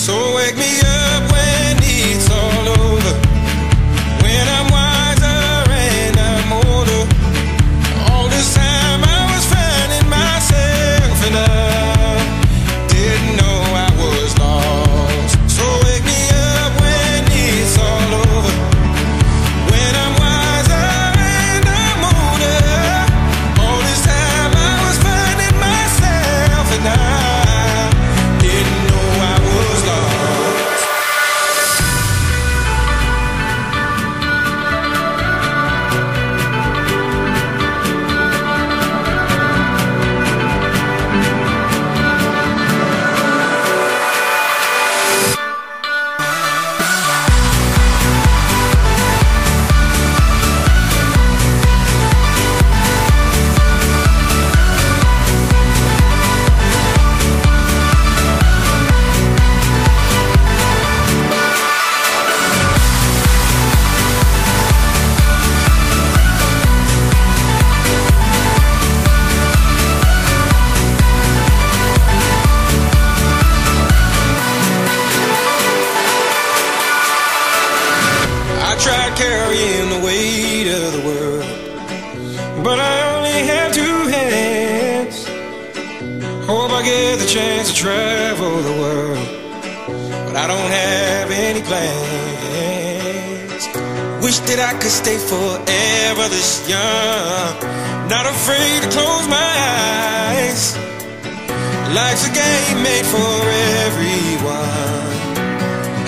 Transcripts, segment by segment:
So wake me up Hope I get the chance to travel the world, but I don't have any plans. Wish that I could stay forever this young, not afraid to close my eyes. Life's a game made for everyone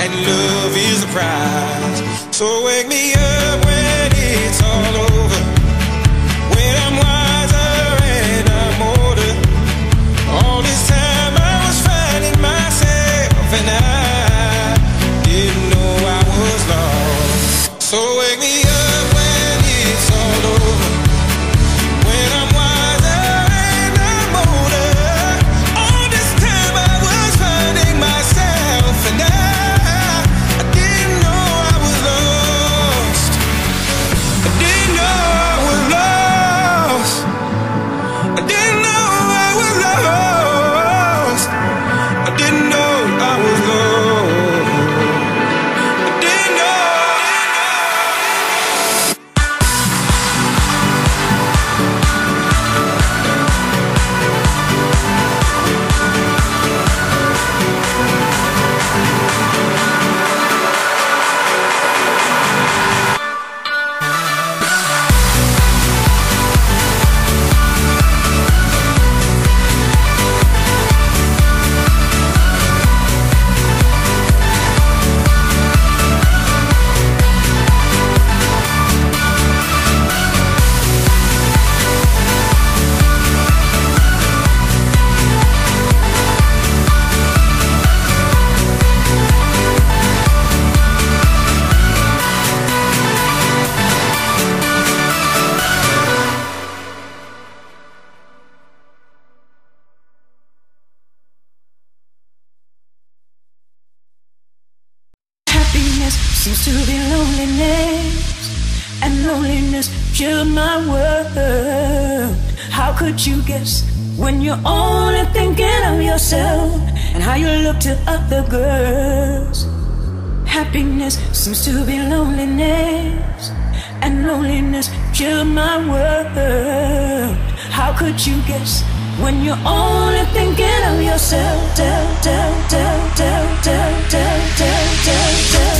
and love is the prize. So wake me up when seems to be loneliness, and loneliness filled my world. How could you guess when you're only thinking of yourself and how you look to other girls? Happiness seems to be loneliness, and loneliness filled my world. How could you guess when you're only thinking of yourself? Tell, tell, tell, tell, tell, tell, tell, tell, tell,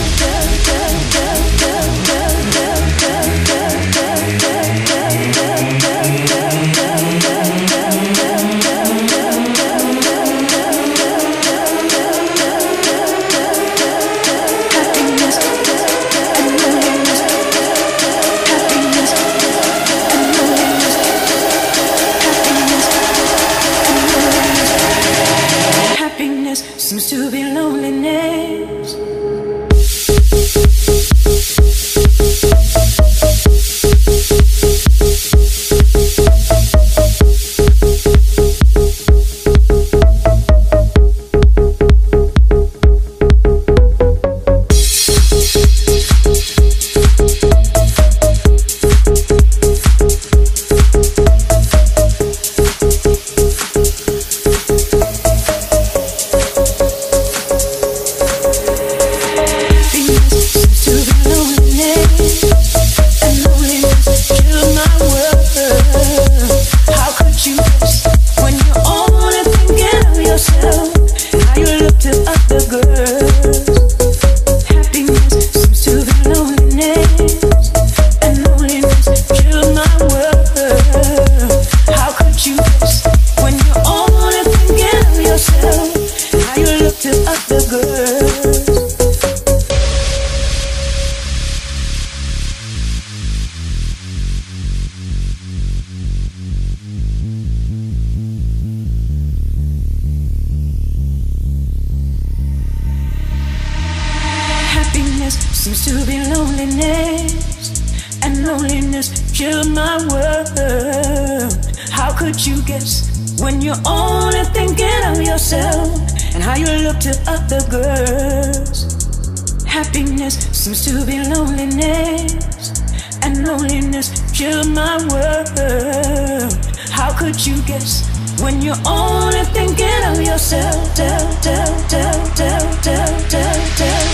to be loneliness, and loneliness filled my world. How could you guess when you're only thinking of yourself and how you look to other girls? Happiness seems to be loneliness, and loneliness filled my world. How could you guess? when you're only thinking of yourself. Tell, tell, tell, tell, tell, tell, tell.